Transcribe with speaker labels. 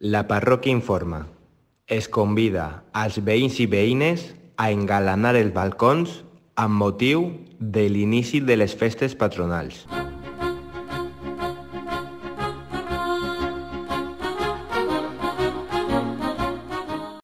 Speaker 1: La parròquia informa. Es convida als veïns i veïnes a engalanar els balcons amb motiu de l'inici de les festes patronals.